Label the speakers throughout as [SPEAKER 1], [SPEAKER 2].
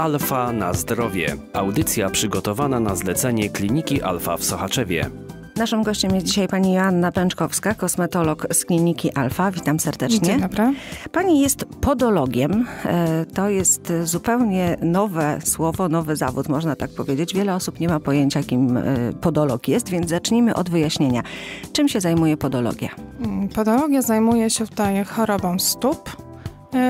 [SPEAKER 1] Alfa na zdrowie. Audycja przygotowana na zlecenie Kliniki Alfa w Sochaczewie.
[SPEAKER 2] Naszym gościem jest dzisiaj pani Joanna Pęczkowska, kosmetolog z kliniki Alfa. Witam serdecznie.
[SPEAKER 3] Dzień dobry.
[SPEAKER 2] Pani jest podologiem. E, To jest zupełnie nowe słowo, nowy zawód, można tak powiedzieć. Wiele osób nie ma pojęcia, kim e, podolog jest, więc zacznijmy od wyjaśnienia. Czym się zajmuje podologia?
[SPEAKER 3] Mm, Podologia zajmuje się tutaj chorobą stóp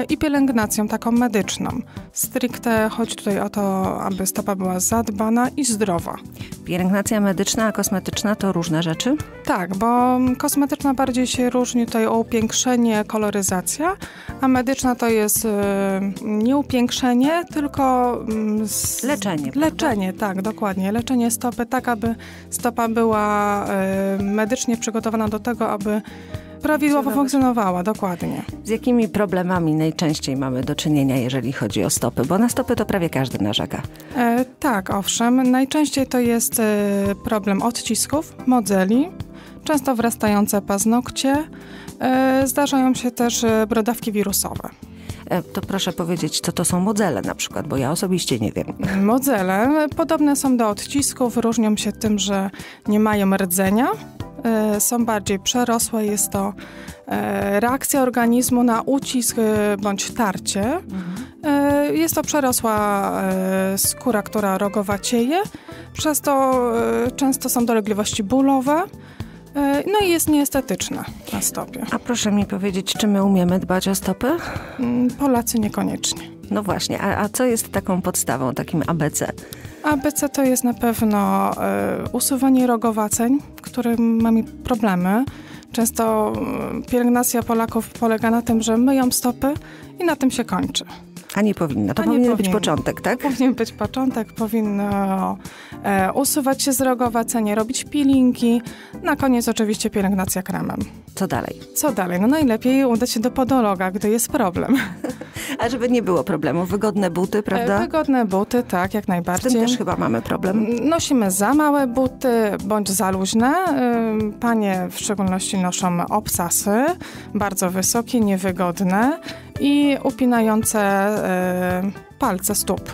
[SPEAKER 3] i pielęgnacją taką medyczną. Stricte chodzi tutaj o to, aby stopa była zadbana i zdrowa.
[SPEAKER 2] Pielęgnacja medyczna, a kosmetyczna to różne rzeczy?
[SPEAKER 3] Tak, bo kosmetyczna bardziej się różni tutaj o upiększenie, koloryzacja, a medyczna to jest e, nie upiększenie, tylko mm, z-
[SPEAKER 2] Leczenie,
[SPEAKER 3] Leczenie, tak, dokładnie. Leczenie stopy tak, aby stopa była e, medycznie przygotowana do tego, aby prawidłowo funkcjonowała, dokładnie.
[SPEAKER 2] Z jakimi problemami najczęściej mamy do czynienia, jeżeli chodzi o stopy? Bo na stopy to prawie każdy narzeka.
[SPEAKER 3] E, tak, owszem. Najczęściej to jest e, problem odcisków, modzeli, często wrastające paznokcie. E, zdarzają się też e, brodawki wirusowe.
[SPEAKER 2] E, To proszę powiedzieć, co to są modzele na przykład, bo ja osobiście nie wiem.
[SPEAKER 3] Modzele podobne są do odcisków, różnią się tym, że nie mają rdzenia, są bardziej przerosłe. Jest to e, reakcja organizmu na ucisk e, bądź tarcie. E, Jest to przerosła e, skóra, która rogowacieje, przez to e, często są dolegliwości bólowe. e, No i jest nieestetyczna na stopie.
[SPEAKER 2] A proszę mi powiedzieć, czy my umiemy dbać o stopy?
[SPEAKER 3] Mm, Polacy niekoniecznie.
[SPEAKER 2] No właśnie, a, a co jest taką podstawą, takim ABC?
[SPEAKER 3] ABC to jest na pewno e, usuwanie rogowaceń, które mamy problemy. Często e, pielęgnacja Polaków polega na tym, że myją stopy i na tym się kończy.
[SPEAKER 2] A nie powinno. To
[SPEAKER 3] nie
[SPEAKER 2] powinien być początek, tak?
[SPEAKER 3] Powinien być początek, powinno e, usuwać się z rogowacenia, robić peelingi. Na koniec oczywiście pielęgnacja kremem.
[SPEAKER 2] Co dalej?
[SPEAKER 3] Co dalej? No najlepiej udać się do podologa, gdy jest problem.
[SPEAKER 2] A żeby nie było problemu, wygodne buty,
[SPEAKER 3] E,
[SPEAKER 2] prawda?
[SPEAKER 3] Wygodne buty, tak, jak
[SPEAKER 2] Z tym
[SPEAKER 3] najbardziej.
[SPEAKER 2] też chyba mamy problem.
[SPEAKER 3] Nosimy za małe buty bądź za luźne. Ym, Panie w szczególności noszą obsasy, bardzo wysokie, niewygodne i upinające y, palce stóp.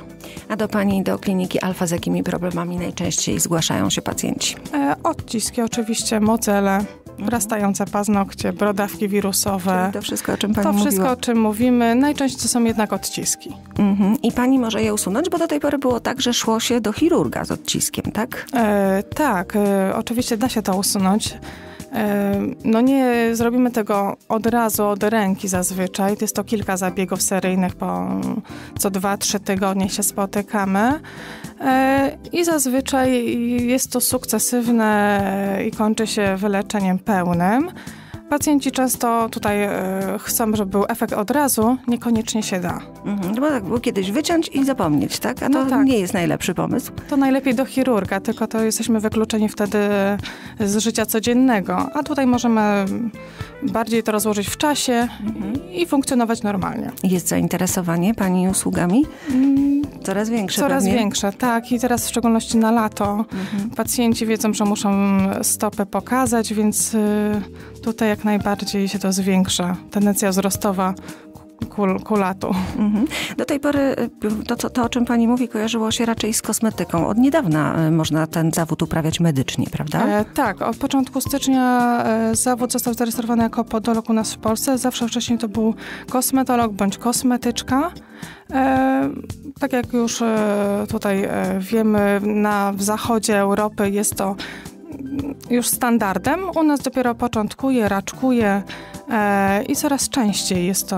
[SPEAKER 2] A do pani, do kliniki Alfa, z jakimi problemami najczęściej zgłaszają się pacjenci?
[SPEAKER 3] E, Odciski oczywiście, mocele, wrastające paznokcie, brodawki wirusowe.
[SPEAKER 2] To wszystko, o czym pani
[SPEAKER 3] To
[SPEAKER 2] mówiła.
[SPEAKER 3] wszystko, o czym mówimy, najczęściej to są jednak odciski.
[SPEAKER 2] Mhm. I pani może je usunąć, bo do tej pory było tak, że szło się do chirurga z odciskiem, tak?
[SPEAKER 3] E, tak, e, oczywiście da się to usunąć. No nie zrobimy tego od razu, od ręki zazwyczaj. Jest to kilka zabiegów seryjnych, po co 2-3 tygodnie się spotykamy. E, I zazwyczaj jest to sukcesywne i kończy się wyleczeniem pełnym. Pacjenci często tutaj e, chcą, żeby był efekt od razu, niekoniecznie się da.
[SPEAKER 2] Mhm. Bo tak było kiedyś wyciąć i zapomnieć, tak? A to
[SPEAKER 3] No tak.
[SPEAKER 2] nie jest najlepszy pomysł.
[SPEAKER 3] To najlepiej do chirurga, tylko to jesteśmy wykluczeni wtedy z życia codziennego. A tutaj możemy bardziej to rozłożyć w czasie i funkcjonować normalnie.
[SPEAKER 2] Jest zainteresowanie pani usługami? Coraz większe
[SPEAKER 3] Coraz
[SPEAKER 2] pewnie.
[SPEAKER 3] większe, tak. I teraz w szczególności na lato pacjenci wiedzą, że muszą stopę pokazać, więc y, tutaj jak najbardziej się to zwiększa. Tendencja wzrostowa ku, ku latu.
[SPEAKER 2] Mhm. Do tej pory y, to, co- to, o czym pani mówi, kojarzyło się raczej z kosmetyką. Od niedawna y, można ten zawód uprawiać medycznie, prawda?
[SPEAKER 3] E, tak, od początku stycznia e, zawód został zarejestrowany jako podolog u nas w Polsce. Zawsze wcześniej to był kosmetolog bądź kosmetyczka. E, tak jak już e, tutaj e, wiemy, na w zachodzie Europy jest to już standardem. U nas dopiero początkuje, raczkuje e, i coraz częściej jest to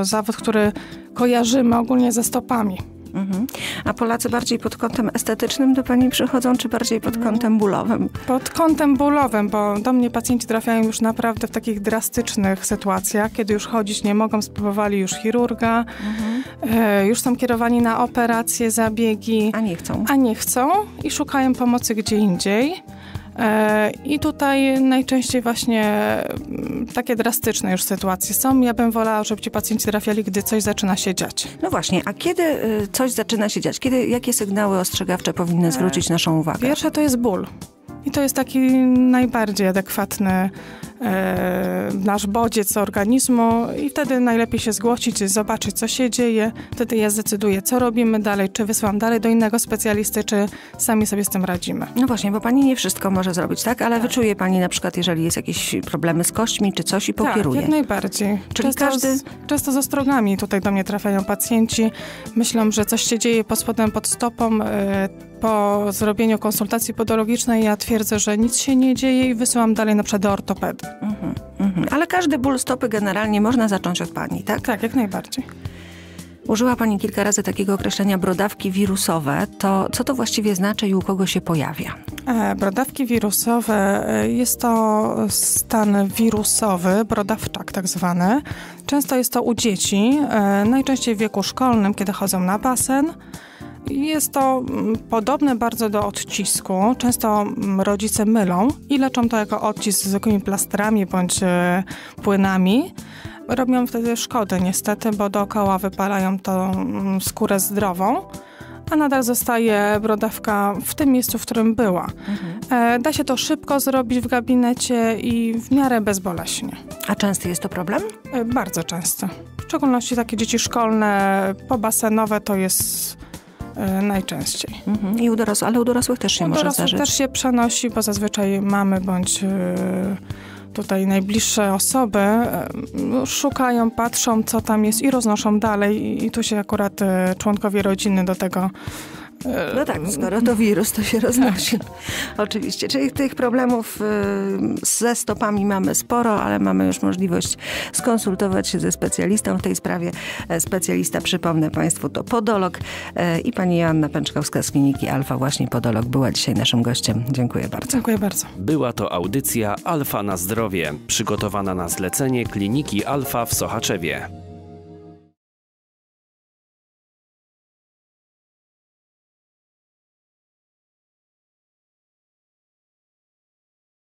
[SPEAKER 3] e, zawód, który kojarzymy ogólnie ze stopami.
[SPEAKER 2] Mhm. A Polacy bardziej pod kątem estetycznym do pani przychodzą, czy bardziej pod kątem bólowym?
[SPEAKER 3] Pod kątem bólowym, bo do mnie pacjenci trafiają już naprawdę w takich drastycznych sytuacjach, kiedy już chodzić nie mogą, spróbowali już chirurga, e, już są kierowani na operacje, zabiegi,
[SPEAKER 2] A nie chcą.
[SPEAKER 3] a nie chcą i szukają pomocy gdzie indziej. E, I tutaj najczęściej właśnie mm, takie drastyczne już sytuacje są. Ja bym wolała, żeby ci pacjenci trafiali, gdy coś zaczyna się dziać.
[SPEAKER 2] No właśnie, a kiedy y, coś zaczyna się dziać? Kiedy, jakie sygnały ostrzegawcze powinny zwrócić naszą uwagę?
[SPEAKER 3] Pierwsze to jest ból. I to jest taki najbardziej adekwatny e, nasz bodziec organizmu i wtedy najlepiej się zgłosić, zobaczyć co się dzieje. Wtedy ja zdecyduję, co robimy dalej, czy wysyłam dalej do innego specjalisty, czy sami sobie z tym radzimy.
[SPEAKER 2] No właśnie, bo pani nie wszystko może zrobić, tak? Ale wyczuje pani na przykład, jeżeli jest jakieś problemy z kośćmi czy coś i pokieruje.
[SPEAKER 3] Tak, jak najbardziej.
[SPEAKER 2] Czyli
[SPEAKER 3] często,
[SPEAKER 2] każdy-
[SPEAKER 3] z, często z ostrogami tutaj do mnie trafiają pacjenci. Myślą, że coś się dzieje pod spodem, pod stopą. e, Po zrobieniu konsultacji podologicznej ja twierdzę, że nic się nie dzieje i wysyłam dalej na przykład do ortopedy.
[SPEAKER 2] Mhm, mhm. Ale każdy ból stopy generalnie można zacząć od pani, tak?
[SPEAKER 3] Tak, jak najbardziej.
[SPEAKER 2] Użyła pani kilka razy takiego określenia brodawki wirusowe. To co to właściwie znaczy i u kogo się pojawia?
[SPEAKER 3] E, Brodawki wirusowe e, jest to stan wirusowy, brodawczak tak zwany. Często jest to u dzieci, e, najczęściej w wieku szkolnym, kiedy chodzą na basen. Jest to mm, podobne bardzo do odcisku. Często mm, rodzice mylą i leczą to jako odcisk z zwykłymi plastrami bądź e, płynami. Robią wtedy szkody niestety, bo dookoła wypalają tą mm, skórę zdrową, a nadal zostaje brodawka w tym miejscu, w którym była. E, Da się to szybko zrobić w gabinecie i w miarę bezboleśnie.
[SPEAKER 2] A częsty jest to problem?
[SPEAKER 3] E, Bardzo często. W szczególności takie dzieci szkolne, pobasenowe to jest najczęściej.
[SPEAKER 2] Mhm. I u dorosłych, ale u dorosłych też się
[SPEAKER 3] U
[SPEAKER 2] może zdarzyć.
[SPEAKER 3] też się przenosi, bo zazwyczaj mamy bądź e, tutaj najbliższe osoby e, szukają, patrzą, co tam jest i roznoszą dalej. I- tu się akurat e, członkowie rodziny do tego e,
[SPEAKER 2] No tak, skoro to wirus, to się roznosi. Oczywiście. Czyli tych problemów y, ze stopami mamy sporo, ale mamy już możliwość skonsultować się ze specjalistą w tej sprawie. E, Specjalista, przypomnę Państwu, to podolog e, i pani Joanna Pęczkowska z kliniki Alfa, właśnie podolog, była dzisiaj naszym gościem. Dziękuję bardzo.
[SPEAKER 3] Dziękuję bardzo.
[SPEAKER 1] Była to audycja Alfa na zdrowie, przygotowana na zlecenie kliniki Alfa w Sochaczewie.